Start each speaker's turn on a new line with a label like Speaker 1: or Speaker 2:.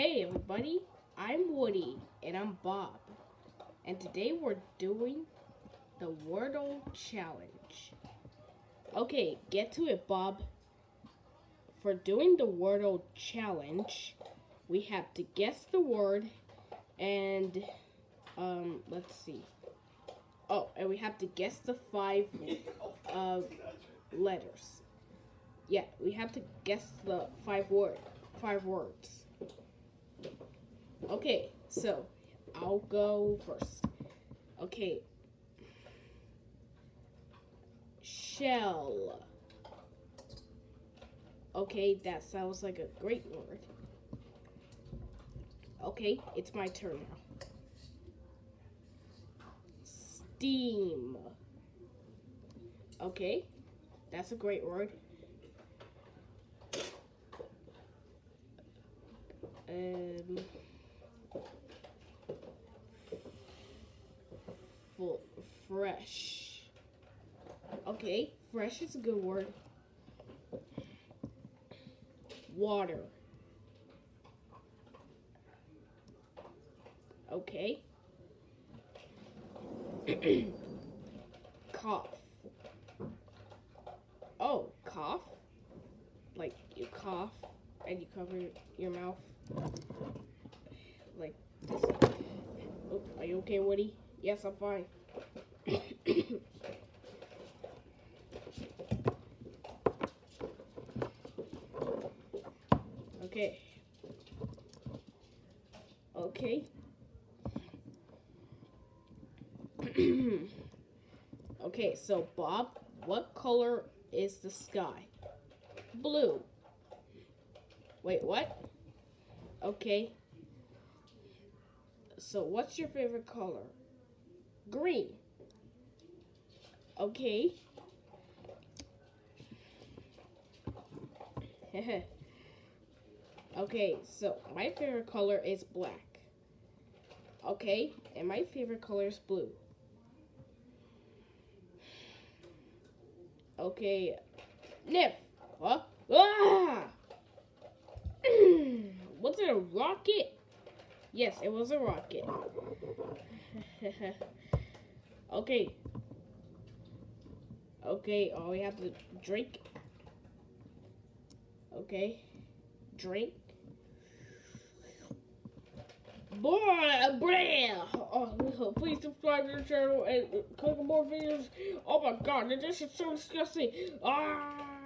Speaker 1: Hey everybody, I'm Woody and I'm Bob. And today we're doing the Wordle Challenge. Okay, get to it, Bob. For doing the Wordle Challenge, we have to guess the word and um let's see. Oh, and we have to guess the five uh, letters. Yeah, we have to guess the five word five words. Okay, so I'll go first. Okay. Shell. Okay, that sounds like a great word. Okay, it's my turn now. Steam. Okay, that's a great word. Um, fresh. Okay, fresh is a good word. Water. Okay. cough. Oh, cough? Like you cough and you cover your mouth like this. Oh, are you okay, Woody? Yes, I'm fine. Okay. Okay. okay, so Bob, what color is the sky? Blue. Wait, what? Okay. So, what's your favorite color? Green. Okay. okay, so my favorite color is black. Okay, and my favorite color is blue. Okay, Nif. What? Ah! was it a rocket? Yes, it was a rocket. okay. Okay, oh, we have to drink. Okay. Drink. Boy, blah! Oh, please subscribe to the channel and click on more videos. Oh my god, this is so disgusting. Ah!